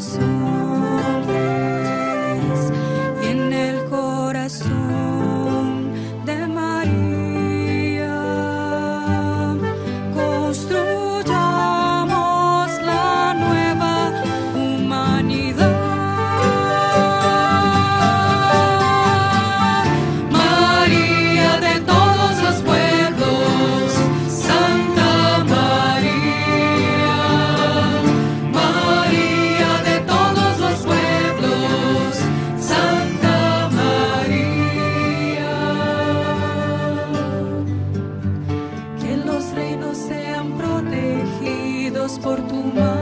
sol. Por tu mano.